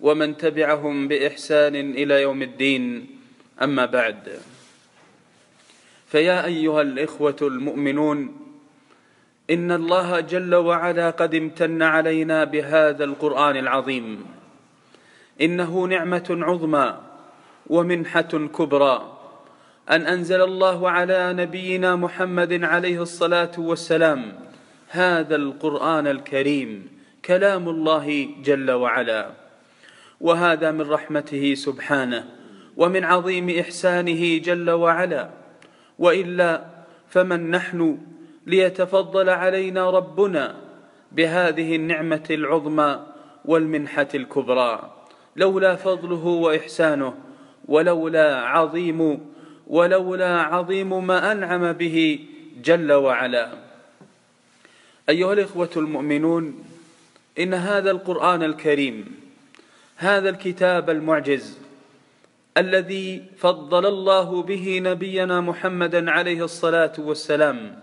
ومن تبعهم بإحسان إلى يوم الدين. أما بعد فيا أيها الإخوة المؤمنون إن الله جل وعلا قد امتن علينا بهذا القرآن العظيم. إنه نعمة عظمى ومنحة كبرى. أن أنزل الله على نبينا محمد عليه الصلاة والسلام هذا القرآن الكريم كلام الله جل وعلا. وهذا من رحمته سبحانه ومن عظيم إحسانه جل وعلا. وإلا فمن نحن ليتفضل علينا ربنا بهذه النعمة العظمى والمنحة الكبرى. لولا فضله وإحسانه ولولا عظيم ولولا عظيم ما أنعم به جل وعلا. أيها الإخوة المؤمنون إن هذا القرآن الكريم هذا الكتاب المعجز الذي فضل الله به نبينا محمدا عليه الصلاة والسلام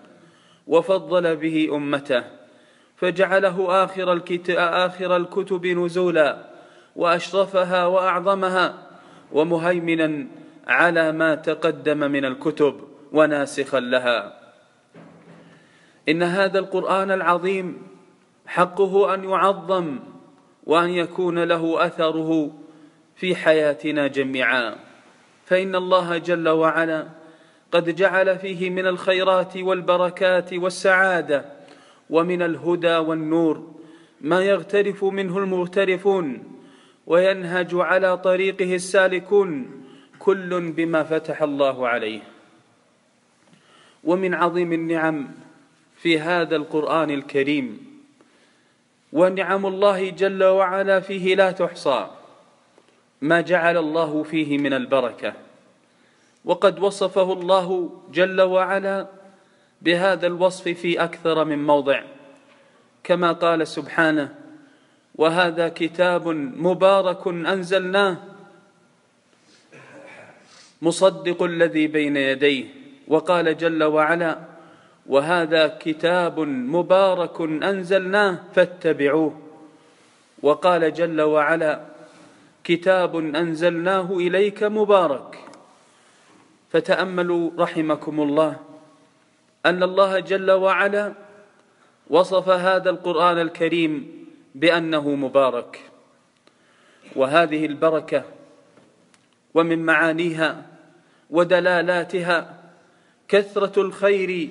وفضل به أمته فجعله آخر, الكتاب آخر الكتب نزولا وأشرفها وأعظمها ومهيمنا على ما تقدم من الكتب وناسخا لها. إن هذا القرآن العظيم حقه أن يعظم وأن يكون له أثره في حياتنا جميعا. فإن الله جل وعلا قد جعل فيه من الخيرات والبركات والسعادة ومن الهدى والنور ما يغترف منه المغترفون وينهج على طريقه السالكون كل بما فتح الله عليه. ومن عظيم النعم في هذا القرآن الكريم ونعم الله جل وعلا فيه لا تحصى. ما جعل الله فيه من البركة. وقد وصفه الله جل وعلا بهذا الوصف في أكثر من موضع. كما قال سبحانه وهذا كتاب مبارك أنزلناه مصدق الذي بين يديه. وقال جل وعلا وهذا كتاب مبارك أنزلناه فاتبعوه. وقال جل وعلا كتاب أنزلناه إليك مبارك. فتأملوا رحمكم الله أن الله جل وعلا وصف هذا القرآن الكريم بأنه مبارك. وهذه البركة ومن معانيها ودلالاتها كثرة الخير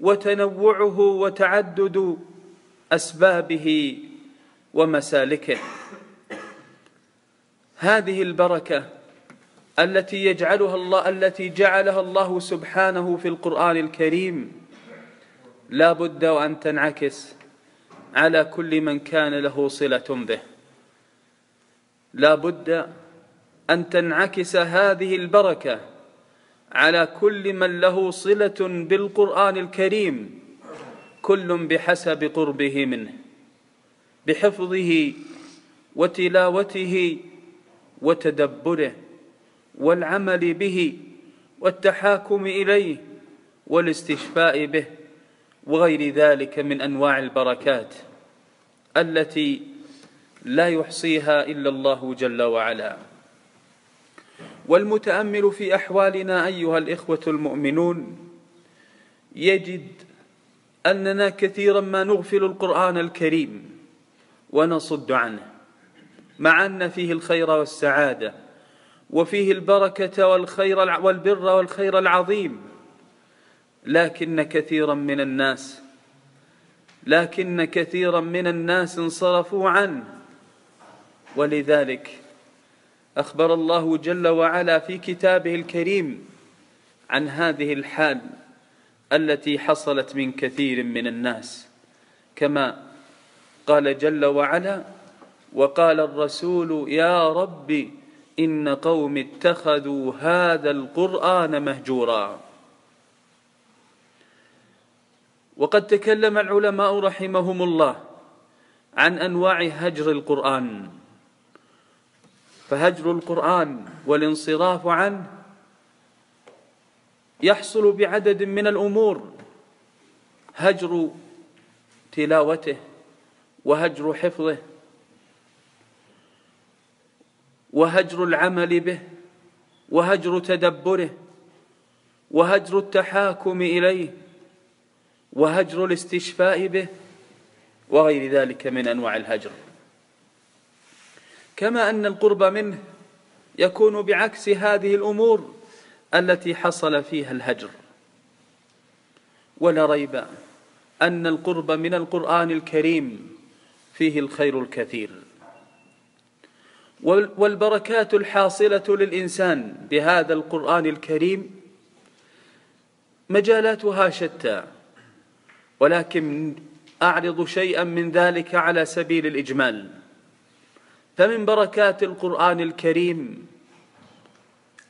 وتنوعه وتعدد أسبابه ومسالكه. هذه البركة التي يجعلها الله التي جعلها الله سبحانه في القرآن الكريم لا بد وأن تنعكس على كل من كان له صلة به. لا بد أن تنعكس هذه البركة على كل من له صلة بالقرآن الكريم كل بحسب قربه منه بحفظه وتلاوته وتدبره والعمل به والتحاكم إليه والاستشفاء به وغير ذلك من أنواع البركات التي لا يحصيها إلا الله جل وعلا. والمتأمل في أحوالنا أيها الإخوة المؤمنون يجد أننا كثيرا ما نغفل القرآن الكريم ونصد عنه مع أن فيه الخير والسعادة وفيه البركة والخير والبر والخير العظيم لكن كثيرا من الناس لكن كثيرا من الناس انصرفوا عنه ولذلك أخبر الله جل وعلا في كتابه الكريم عن هذه الحال التي حصلت من كثير من الناس. كما قال جل وعلا وقال الرسول يا رب إن قوم اتخذوا هذا القرآن مهجورا. وقد تكلم العلماء رحمهم الله عن أنواع هجر القرآن. فهجر القرآن والانصراف عنه يحصل بعدد من الأمور. هجر تلاوته وهجر حفظه وهجر العمل به وهجر تدبره وهجر التحاكم إليه وهجر الاستشفاء به وغير ذلك من أنواع الهجر. كما أن القرب منه يكون بعكس هذه الأمور التي حصل فيها الهجر. ولا ريب أن القرب من القرآن الكريم فيه الخير الكثير. والبركات الحاصلة للإنسان بهذا القرآن الكريم مجالاتها شتى ولكن أعرض شيئا من ذلك على سبيل الإجمال. فمن بركات القرآن الكريم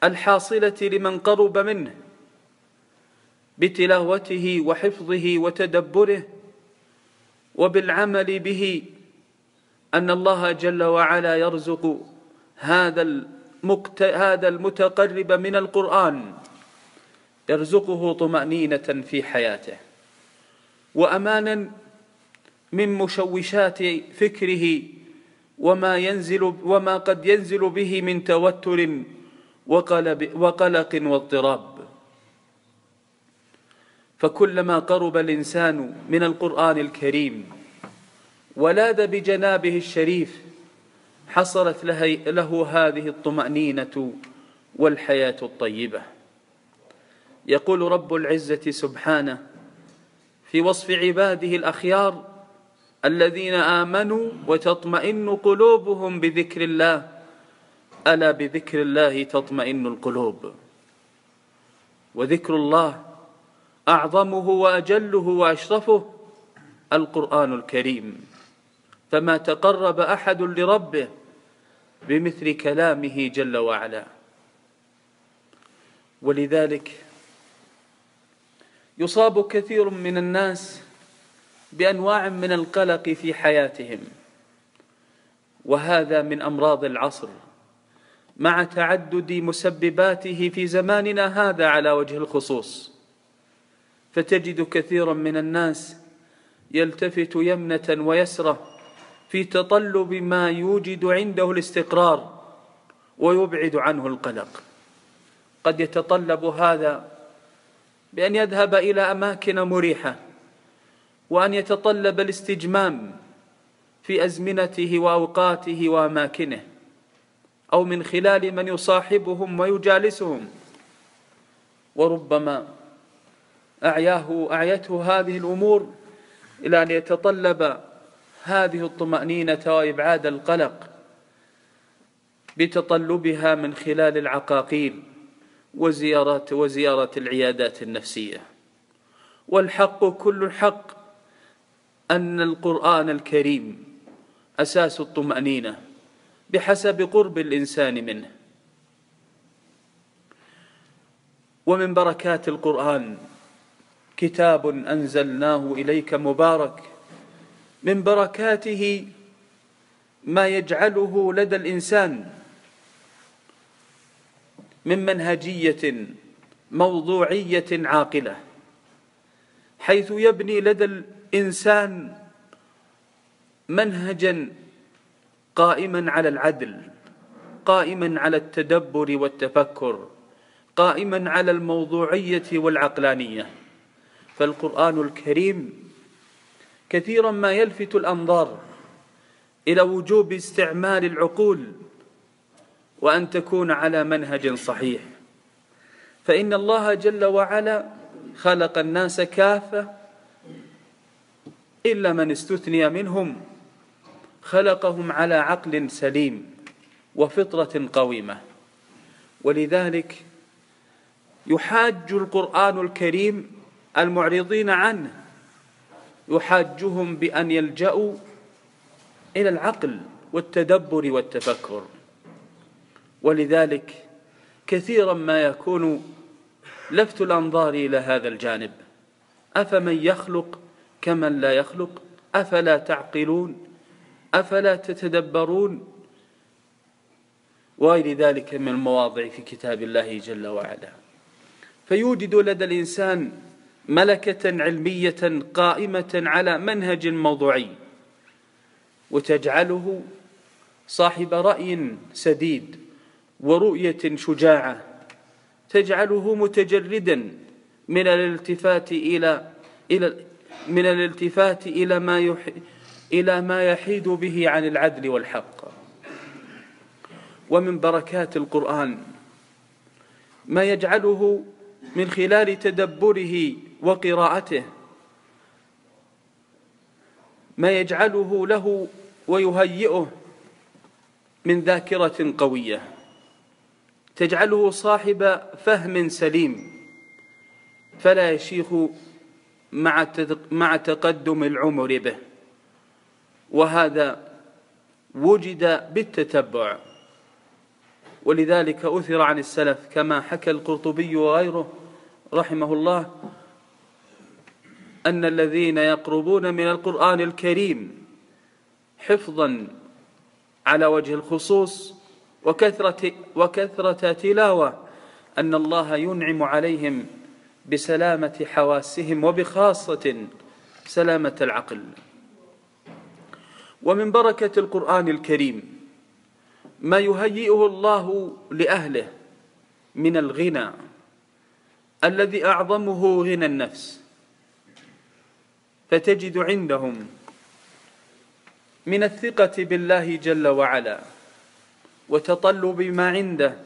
الحاصلة لمن قرب منه بتلاوته وحفظه وتدبره وبالعمل به أن الله جل وعلا يرزق هذا المكت... هذا المتقرب من القرآن يرزقه طمأنينة في حياته وأمانا من مشوشات فكره وما ينزل وما قد ينزل به من توتر وقلق واضطراب. فكلما قرب الإنسان من القرآن الكريم ولاذ بجنابه الشريف حصلت له هذه الطمأنينة والحياة الطيبة. يقول رب العزة سبحانه في وصف عباده الأخيار الذين آمنوا وتطمئن قلوبهم بذكر الله. ألا بذكر الله تطمئن القلوب؟ وذكر الله أعظمه وأجله وأشرفه القرآن الكريم. فما تقرب أحد لربه بمثل كلامه جل وعلا. ولذلك يصاب كثير من الناس بأنواع من القلق في حياتهم. وهذا من أمراض العصر. مع تعدد مسبباته في زماننا هذا على وجه الخصوص. فتجد كثيرا من الناس يلتفت يمنة ويسرة في تطلب ما يوجد عنده الاستقرار ويبعد عنه القلق. قد يتطلب هذا بأن يذهب إلى أماكن مريحة. وأن يتطلب الاستجمام في أزمنته وأوقاته وأماكنه أو من خلال من يصاحبهم ويجالسهم. وربما أعياه أعيته هذه الأمور إلى أن يتطلب هذه الطمأنينة وإبعاد القلق بتطلبها من خلال العقاقير وزيارات وزيارة العيادات النفسية. والحق كل الحق أن القرآن الكريم أساس الطمأنينة بحسب قرب الإنسان منه. ومن بركات القرآن كتاب أنزلناه إليك مبارك من بركاته ما يجعله لدى الإنسان من منهجية موضوعية عاقلة حيث يبني لدى الإنسان منهجا قائما على العدل قائما على التدبر والتفكر قائما على الموضوعية والعقلانية. فالقرآن الكريم كثيرا ما يلفت الأنظار إلى وجوب استعمال العقول وأن تكون على منهج صحيح. فإن الله جل وعلا خلق الناس كافة إلا من استثني منهم خلقهم على عقل سليم وفطرة قويمة. ولذلك يحاج القرآن الكريم المعرضين عنه يحاجهم بأن يلجأوا إلى العقل والتدبر والتفكر. ولذلك كثيرا ما يكون لفت الأنظار إلى هذا الجانب. أفمن يخلق كمن لا يخلق؟ أفلا تعقلون؟ أفلا تتدبرون؟ وغير ذلك من المواضع في كتاب الله جل وعلا. فيوجد لدى الإنسان ملكة علمية قائمة على منهج موضوعي وتجعله صاحب رأي سديد ورؤية شجاعة تجعله متجردا من الالتفات إلى إلى من الالتفات إلى ما يح إلى ما يحيد به عن العدل والحق. ومن بركات القرآن ما يجعله من خلال تدبره وقراءته ما يجعله له ويهيئه من ذاكرة قوية. تجعله صاحب فهم سليم فلا يشيخ مع مع تقدم العمر به. وهذا وجد بالتتبع. ولذلك أثر عن السلف كما حكى القرطبي وغيره رحمه الله أن الذين يقربون من القرآن الكريم حفظا على وجه الخصوص وكثرة, وكثرة تلاوة أن الله ينعم عليهم بسلامة حواسهم وبخاصة سلامة العقل. ومن بركة القرآن الكريم ما يهيئه الله لأهله من الغنى الذي أعظمه غنى النفس فتجد عندهم من الثقة بالله جل وعلا وتطلب ما عنده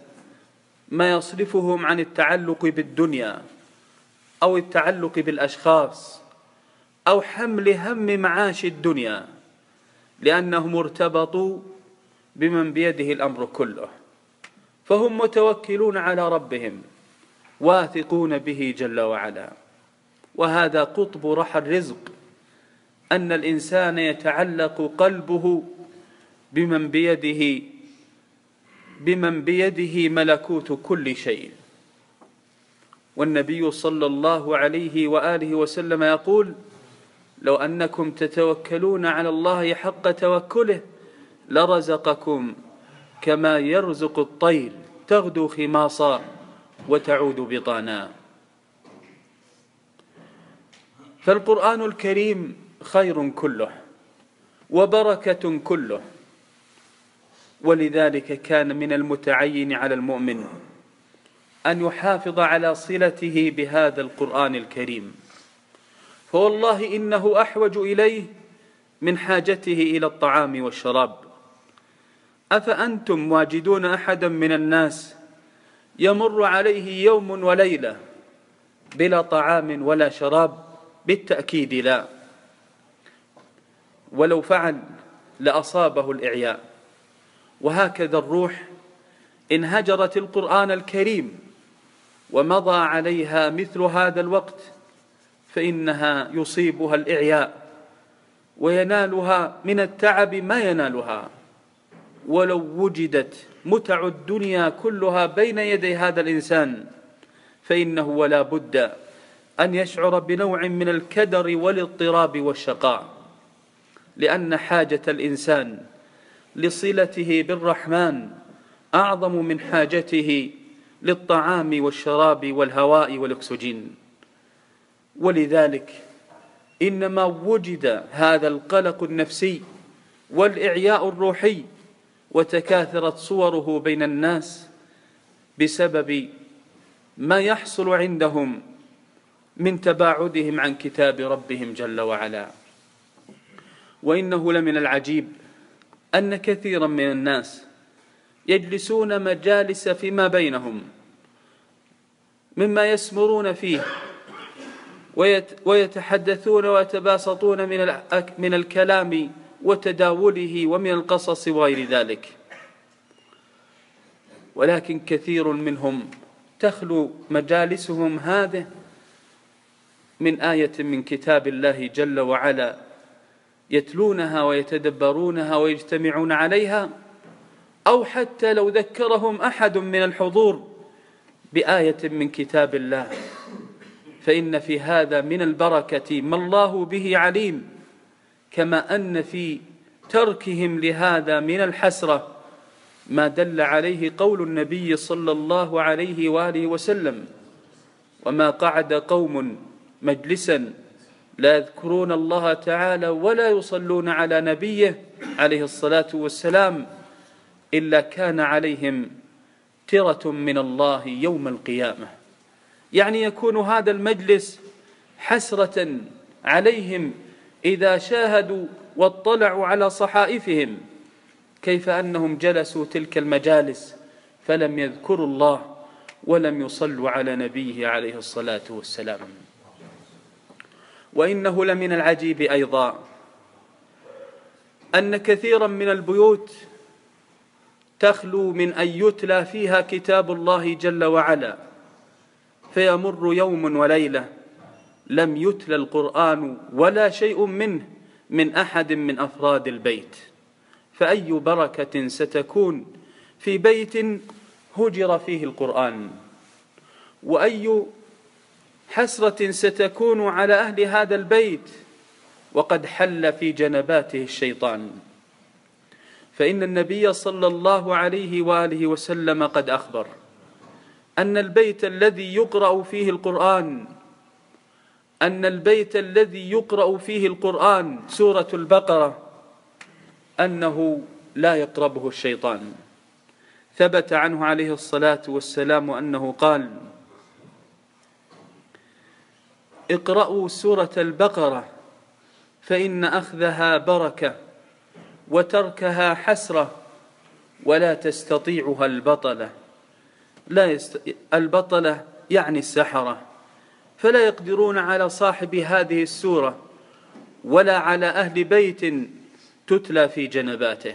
ما يصرفهم عن التعلق بالدنيا. أو التعلق بالأشخاص أو حمل هم معاش الدنيا لأنهم ارتبطوا بمن بيده الأمر كله. فهم متوكلون على ربهم واثقون به جل وعلا. وهذا قطب رحى الرزق أن الإنسان يتعلق قلبه بمن بيده بمن بيده ملكوت كل شيء. والنبي صلى الله عليه وآله وسلم يقول لو أنكم تتوكلون على الله حق توكله لرزقكم كما يرزق الطير تغدو خماصا وتعود بطانا. فالقرآن الكريم خير كله وبركة كله ولذلك كان من المتعين على المؤمن أن يحافظ على صلته بهذا القرآن الكريم. فوالله إنه أحوج إليه من حاجته إلى الطعام والشراب. أفأنتم واجدون أحدا من الناس يمر عليه يوم وليلة بلا طعام ولا شراب؟ بالتأكيد لا. ولو فعل لأصابه الإعياء. وهكذا الروح إن هجرت القرآن الكريم. ومضى عليها مثل هذا الوقت فإنها يصيبها الإعياء وينالها من التعب ما ينالها. ولو وجدت متع الدنيا كلها بين يدي هذا الإنسان فإنه ولا بد أن يشعر بنوع من الكدر والاضطراب والشقاء لأن حاجة الإنسان لصلته بالرحمن أعظم من حاجته للطعام والشراب والهواء والأكسجين. ولذلك إنما وجد هذا القلق النفسي والإعياء الروحي وتكاثرت صوره بين الناس بسبب ما يحصل عندهم من تباعدهم عن كتاب ربهم جل وعلا. وإنه لمن العجيب أن كثيرا من الناس يجلسون مجالس فيما بينهم مما يسمرون فيه ويتحدثون ويتباسطون من من الكلام وتداوله ومن القصص وغير ذلك. ولكن كثير منهم تخلو مجالسهم هذه من آية من كتاب الله جل وعلا يتلونها ويتدبرونها ويجتمعون عليها أو حتى لو ذكرهم أحد من الحضور بآية من كتاب الله. فإن في هذا من البركة ما الله به عليم كما أن في تركهم لهذا من الحسرة ما دل عليه قول النبي صلى الله عليه وآله وسلم وما قعد قوم مجلسا لا يذكرون الله تعالى ولا يصلون على نبيه عليه الصلاة والسلام إلا كان عليهم ترة من الله يوم القيامة. يعني يكون هذا المجلس حسرة عليهم إذا شاهدوا واطلعوا على صحائفهم. كيف أنهم جلسوا تلك المجالس فلم يذكروا الله ولم يصلوا على نبيه عليه الصلاة والسلام. وإنه لمن العجيب أيضا أن كثيرا من البيوت تخلو من أن يتلى فيها كتاب الله جل وعلا. فيمر يوم وليلة لم يتلى القرآن ولا شيء منه من أحد من أفراد البيت. فأي بركة ستكون في بيت هجر فيه القرآن؟ وأي حسرة ستكون على أهل هذا البيت؟ وقد حل في جنباته الشيطان. فإن النبي صلى الله عليه وآله وسلم قد أخبر أن البيت الذي يقرأ فيه القرآن أن البيت الذي يقرأ فيه القرآن سورة البقرة أنه لا يقربه الشيطان. ثبت عنه عليه الصلاة والسلام أنه قال اقرأوا سورة البقرة فإن أخذها بركة وتركها حسرة ولا تستطيعها البطلة. لا يست... البطلة يعني السحرة. فلا يقدرون على صاحب هذه السورة ولا على أهل بيت تتلى في جنباته.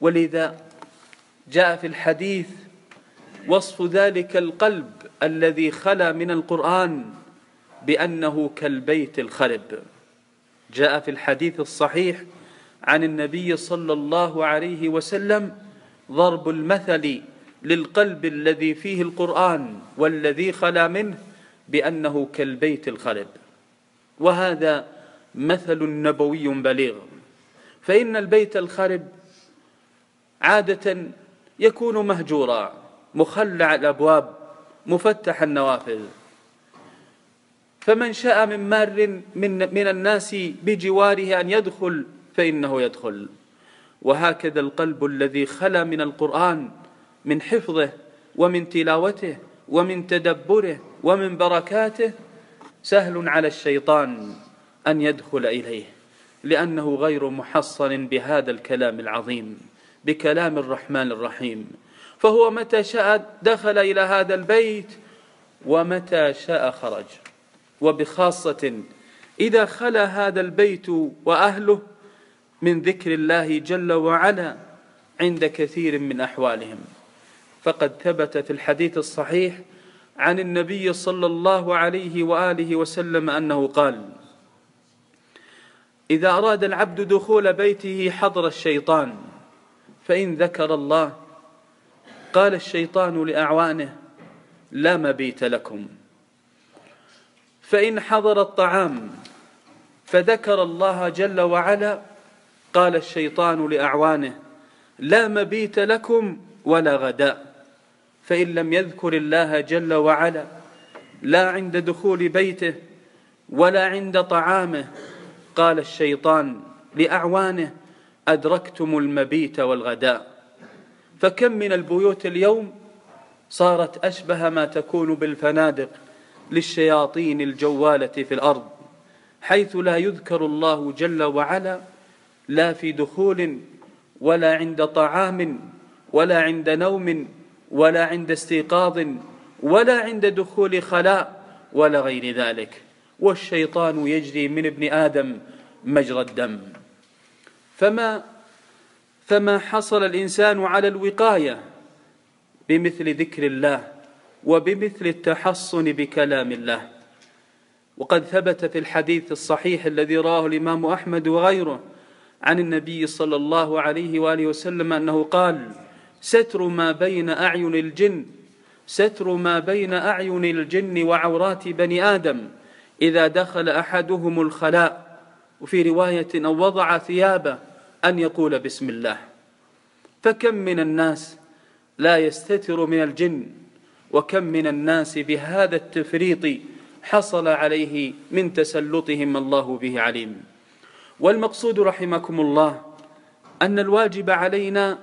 ولذا جاء في الحديث وصف ذلك القلب الذي خلا من القرآن بأنه كالبيت الخرب. جاء في الحديث الصحيح عن النبي صلى الله عليه وسلم ضرب المثل للقلب الذي فيه القرآن والذي خلا منه بأنه كالبيت الخرب وهذا مثل نبوي بليغ. فإن البيت الخرب عادة يكون مهجورا مخلع الأبواب مفتح النوافذ. فمن شاء من مار من, من الناس بجواره أن يدخل فإنه يدخل. وهكذا القلب الذي خلا من القرآن من حفظه ومن تلاوته ومن تدبره ومن بركاته سهل على الشيطان أن يدخل إليه لأنه غير محصن بهذا الكلام العظيم بكلام الرحمن الرحيم. فهو متى شاء دخل إلى هذا البيت ومتى شاء خرج. وبخاصة إذا خلا هذا البيت وأهله من ذكر الله جل وعلا عند كثير من أحوالهم. فقد ثبت في الحديث الصحيح عن النبي صلى الله عليه وآله وسلم أنه قال إذا أراد العبد دخول بيته حضر الشيطان فإن ذكر الله قال الشيطان لأعوانه لا مبيت لكم. فإن حضر الطعام فذكر الله جل وعلا قال الشيطان لأعوانه لا مبيت لكم ولا غداء فإن لم يذكر الله جل وعلا لا عند دخول بيته ولا عند طعامه قال الشيطان لأعوانه أدركتم المبيت والغداء فكم من البيوت اليوم صارت أشبه ما تكون بالفنادق للشياطين الجوالة في الأرض حيث لا يذكر الله جل وعلا لا في دخول ولا عند طعام ولا عند نوم ولا عند استيقاظ ولا عند دخول خلاء ولا غير ذلك. والشيطان يجري من ابن آدم مجرى الدم. فما فما حصل الإنسان على الوقاية بمثل ذكر الله؟ وبمثل التحصن بكلام الله. وقد ثبت في الحديث الصحيح الذي رواه الإمام أحمد وغيره عن النبي صلى الله عليه وآله وسلم أنه قال ستر ما بين أعين الجن ستر ما بين أعين الجن وعورات بني آدم إذا دخل أحدهم الخلاء. وفي رواية أو وضع ثيابه أن يقول بسم الله. فكم من الناس لا يستتر من الجن وكم من الناس بهذا التفريط حصل عليه من تسلطهم الله به عليم. والمقصود رحمكم الله أن الواجب علينا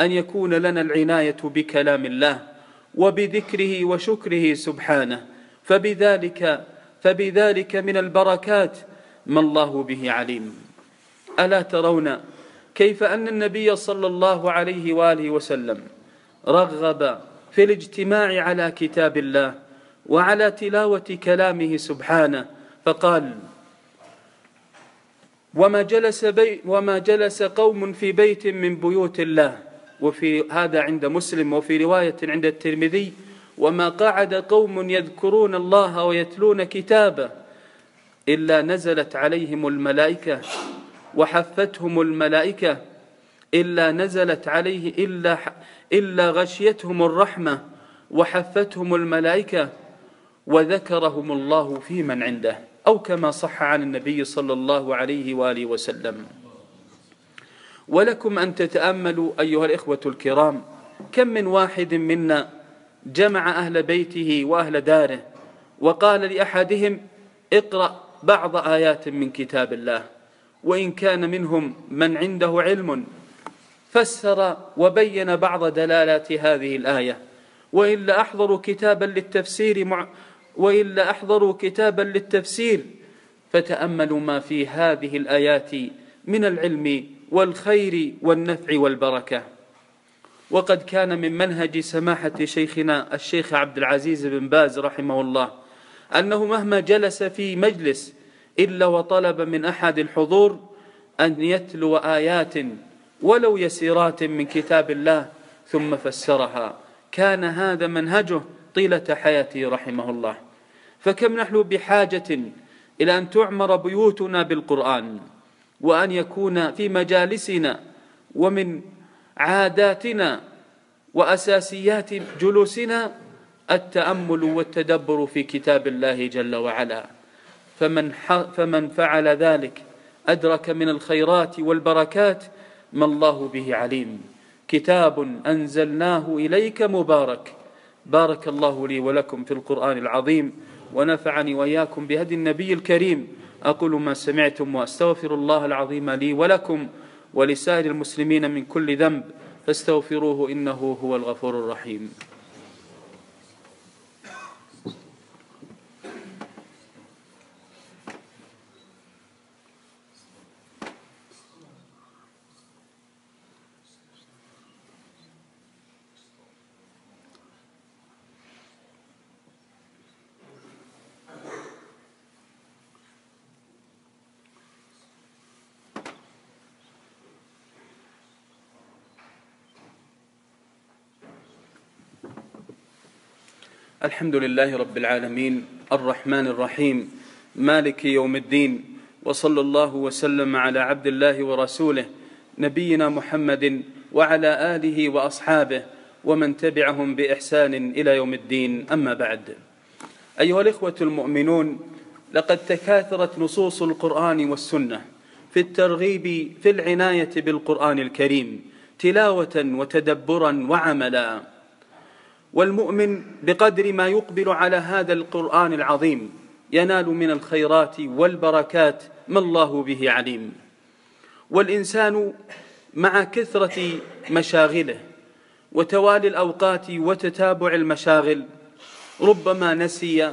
أن يكون لنا العناية بكلام الله وبذكره وشكره سبحانه فبذلك فبذلك من البركات ما الله به عليم. ألا ترون كيف أن النبي صلى الله عليه وآله وسلم رغب في الاجتماع على كتاب الله وعلى تلاوة كلامه سبحانه. فقال وما جلس, بي وما جلس قوم في بيت من بيوت الله. وفي هذا عند مسلم وفي رواية عند الترمذي وما قعد قوم يذكرون الله ويتلون كتابه إلا نزلت عليهم الملائكة وحفتهم الملائكة إلا نزلت عليه إلا, إلا غشيتهم الرحمة وحفتهم الملائكة وذكرهم الله في من عنده أو كما صح عن النبي صلى الله عليه وآله وسلم. ولكم أن تتأملوا أيها الإخوة الكرام كم من واحد منا جمع أهل بيته وأهل داره وقال لأحدهم اقرأ بعض آيات من كتاب الله وإن كان منهم من عنده علم فسر وبين بعض دلالات هذه الآية. وإلا أحضروا كتابا للتفسير مع وإلا أحضروا كتابا للتفسير. فتأملوا ما في هذه الآيات من العلم والخير والنفع والبركة. وقد كان من منهج سماحة شيخنا الشيخ عبد العزيز بن باز رحمه الله أنه مهما جلس في مجلس إلا وطلب من أحد الحضور أن يتلو آيات ولو يسيرات من كتاب الله ثم فسرها. كان هذا منهجه طيلة حياته رحمه الله. فكم نحن بحاجة إلى أن تعمر بيوتنا بالقرآن وأن يكون في مجالسنا ومن عاداتنا وأساسيات جلوسنا التأمل والتدبر في كتاب الله جل وعلا. فمن, فمن فعل ذلك أدرك من الخيرات والبركات ما الله به عليم. كتاب أنزلناه إليك مبارك. بارك الله لي ولكم في القرآن العظيم ونفعني وإياكم بهدي النبي الكريم. أقول ما سمعتم وأستغفر الله العظيم لي ولكم ولسائر المسلمين من كل ذنب فاستغفروه إنه هو الغفور الرحيم. الحمد لله رب العالمين الرحمن الرحيم مالك يوم الدين وصلى الله وسلم على عبد الله ورسوله نبينا محمد وعلى آله وأصحابه ومن تبعهم بإحسان إلى يوم الدين أما بعد. أيها الإخوة المؤمنون لقد تكاثرت نصوص القرآن والسنة في الترغيب في العناية بالقرآن الكريم تلاوة وتدبرا وعملا. والمؤمن بقدر ما يقبل على هذا القرآن العظيم ينال من الخيرات والبركات ما الله به عليم. والإنسان مع كثرة مشاغله وتوالي الأوقات وتتابع المشاغل ربما نسي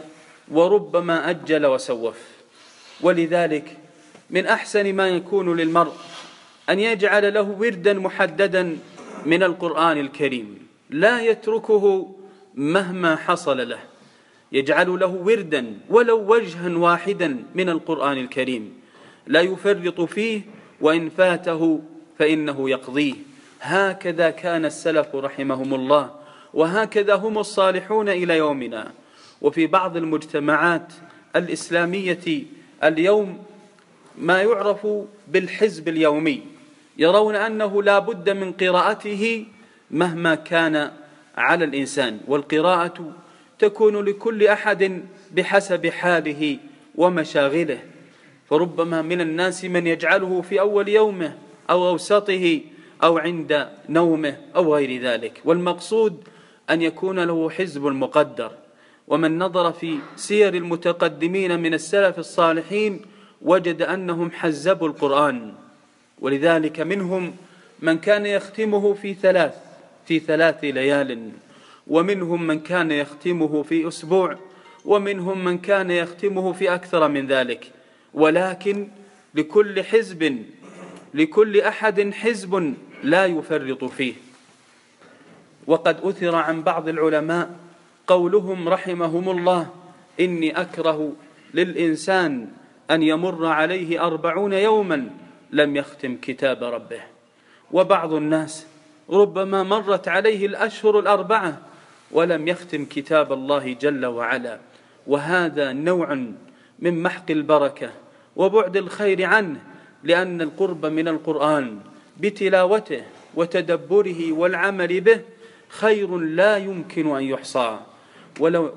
وربما أجل وسوف. ولذلك من أحسن ما يكون للمرء أن يجعل له وردا محددا من القرآن الكريم. لا يتركه مهما حصل له. يجعل له وردا ولو وجها واحدا من القرآن الكريم. لا يفرط فيه وإن فاته فإنه يقضيه. هكذا كان السلف رحمهم الله وهكذا هم الصالحون إلى يومنا. وفي بعض المجتمعات الإسلامية اليوم ما يعرف بالحزب اليومي يرون أنه لا بد من قراءته مهما كان على الإنسان والقراءة تكون لكل أحد بحسب حاله ومشاغله. فربما من الناس من يجعله في أول يومه أو أوسطه أو عند نومه أو غير ذلك. والمقصود أن يكون له حزب مقدر. ومن نظر في سير المتقدمين من السلف الصالحين وجد أنهم حزبوا القرآن. ولذلك منهم من كان يختمه في ثلاث. في ثلاث ليال. ومنهم من كان يختمه في أسبوع ومنهم من كان يختمه في أكثر من ذلك. ولكن لكل حزب لكل أحد حزب لا يفرط فيه. وقد أثر عن بعض العلماء قولهم رحمهم الله إني أكره للإنسان أن يمر عليه أربعون يوما لم يختم كتاب ربه. وبعض الناس ربما مرت عليه الأشهر الأربعة ولم يختم كتاب الله جل وعلا. وهذا نوع من محق البركة وبعد الخير عنه لأن القرب من القرآن بتلاوته وتدبره والعمل به خير لا يمكن أن يحصى. ولو,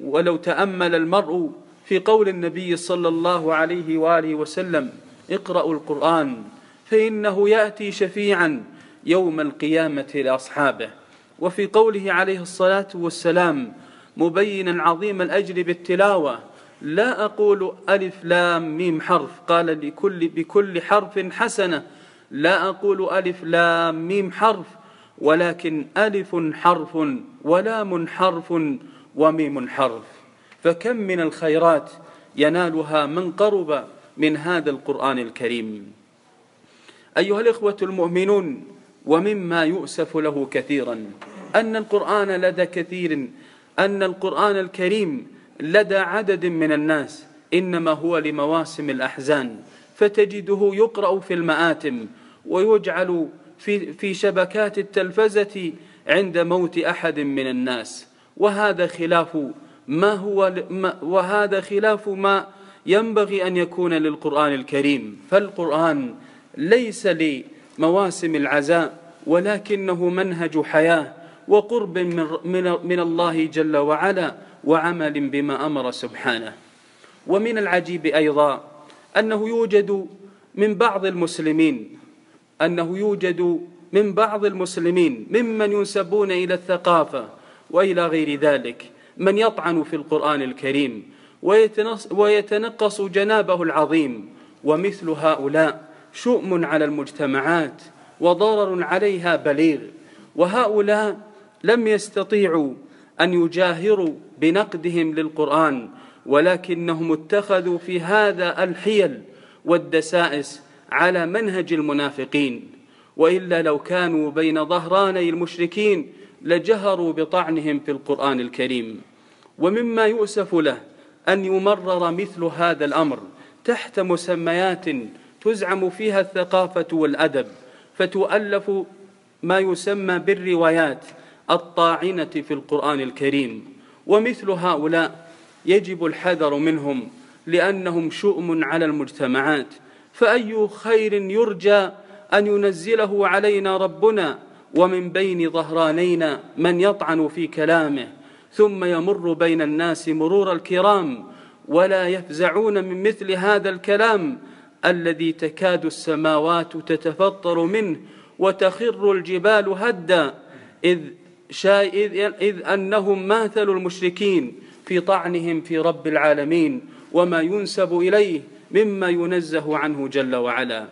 ولو تأمل المرء في قول النبي صلى الله عليه وآله وسلم اقرأوا القرآن فإنه يأتي شفيعا يوم القيامة لأصحابه. وفي قوله عليه الصلاة والسلام مبينا عظيم الأجر بالتلاوة لا أقول ألف لام ميم حرف. قال لكل بكل حرف حسنة لا أقول ألف لام ميم حرف ولكن ألف حرف ولام حرف وميم حرف. فكم من الخيرات ينالها من قرب من هذا القرآن الكريم. أيها الإخوة المؤمنون ومما يؤسف له كثيرا. أن القرآن لدى كثير. أن القرآن الكريم لدى عدد من الناس. إنما هو لمواسم الأحزان. فتجده يقرأ في المآتم ويجعل في, في شبكات التلفزة عند موت أحد من الناس. وهذا خلاف ما هو ما وهذا خلاف ما ينبغي أن يكون للقرآن الكريم. فالقرآن ليس لمواسم العزاء ولكنه منهج حياة وقرب من, من, الله جل وعلا وعمل بما أمر سبحانه. ومن العجيب أيضا أنه يوجد من بعض المسلمين أنه يوجد من بعض المسلمين ممن ينسبون إلى الثقافة وإلى غير ذلك من يطعن في القرآن الكريم ويتنقص جنابه العظيم ومثل هؤلاء. شؤم على المجتمعات وضرر عليها بليغ. وهؤلاء لم يستطيعوا أن يجاهروا بنقدهم للقرآن ولكنهم اتخذوا في هذا الحيل والدسائس على منهج المنافقين. وإلا لو كانوا بين ظهراني المشركين لجهروا بطعنهم في القرآن الكريم. ومما يؤسف له أن يمرر مثل هذا الأمر تحت مسميات تزعم فيها الثقافة والأدب فتؤلف ما يسمى بالروايات الطاعنة في القرآن الكريم. ومثل هؤلاء يجب الحذر منهم لأنهم شؤم على المجتمعات. فأي خير يرجى أن ينزله علينا ربنا ومن بين ظهرانينا من يطعن في كلامه ثم يمر بين الناس مرور الكرام ولا يفزعون من مثل هذا الكلام الذي تكاد السماوات تتفطر منه وتخر الجبال هدا إذ, إذ, إذ أنهم ماثل المشركين في طعنهم في رب العالمين وما ينسب إليه مما ينزه عنه جل وعلا.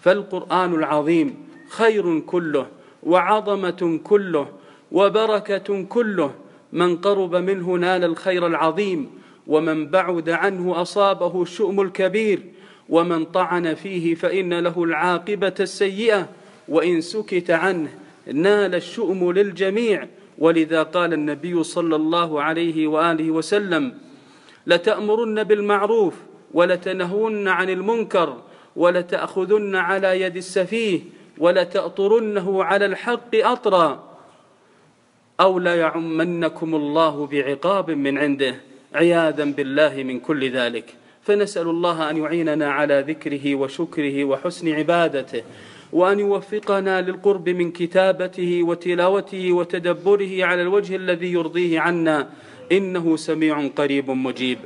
فالقرآن العظيم خير كله وعظمة كله وبركة كله. من قرب منه نال الخير العظيم ومن بعد عنه أصابه الشؤم الكبير. ومن طعن فيه فإن له العاقبة السيئة وإن سكت عنه نال الشؤم للجميع. ولذا قال النبي صلى الله عليه وآله وسلم لتأمرن بالمعروف ولتنهون عن المنكر ولتأخذن على يد السفيه ولتأطرنه على الحق أطرا أو لا يعمنكم الله بعقاب من عنده. عياذا بالله من كل ذلك. فنسأل الله أن يعيننا على ذكره وشكره وحسن عبادته وأن يوفقنا للقرب من كتابته وتلاوته وتدبره على الوجه الذي يرضيه عنا إنه سميع قريب مجيب.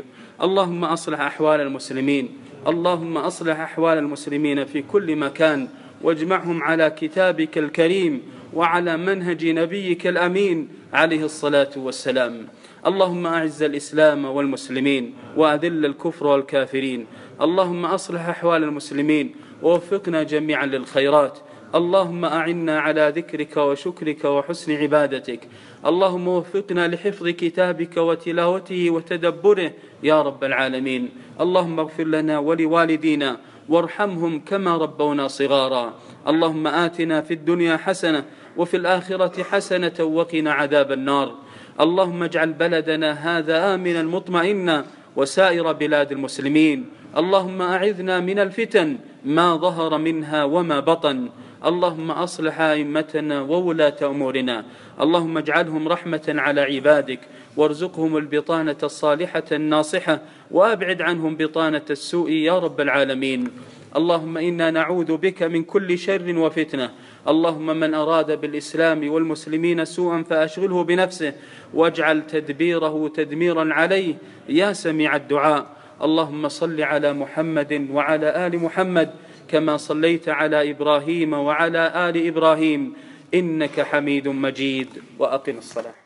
اللهم أصلح أحوال المسلمين اللهم أصلح أحوال المسلمين في كل مكان واجمعهم على كتابك الكريم وعلى منهج نبيك الأمين عليه الصلاة والسلام. اللهم أعز الإسلام والمسلمين وأذل الكفر والكافرين. اللهم أصلح أحوال المسلمين ووفقنا جميعا للخيرات. اللهم أعنا على ذكرك وشكرك وحسن عبادتك. اللهم وفقنا لحفظ كتابك وتلاوته وتدبره يا رب العالمين. اللهم اغفر لنا ولوالدينا وارحمهم كما ربونا صغارا. اللهم آتنا في الدنيا حسنة وفي الآخرة حسنة وقنا عذاب النار. اللهم اجعل بلدنا هذا آمنا مطمئنا وسائر بلاد المسلمين. اللهم أعذنا من الفتن ما ظهر منها وما بطن. اللهم أصلح أئمتنا وولاة أمورنا. اللهم اجعلهم رحمة على عبادك. وارزقهم البطانة الصالحة الناصحة. وأبعد عنهم بطانة السوء يا رب العالمين. اللهم إنا نعوذ بك من كل شر وفتنة. اللهم من أراد بالإسلام والمسلمين سوءا فأشغله بنفسه واجعل تدبيره تدميرا عليه. يا سميع الدعاء اللهم صل على محمد وعلى آل محمد كما صليت على إبراهيم وعلى آل إبراهيم إنك حميد مجيد وأقم الصلاة.